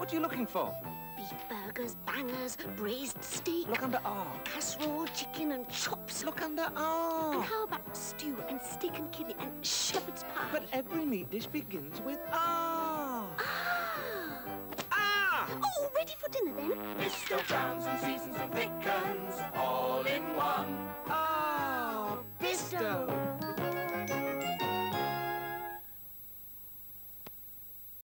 What are you looking for? Beef burgers, bangers, braised steak, Look under R. casserole, chicken and chops. Look under R. And how about stew and steak and kidney and shepherd's pie? But every meat dish begins with R. Ah! Ah! Oh, ready for dinner then? Bisto Browns and seasons and thickens all in one. Ah, R! Bisto!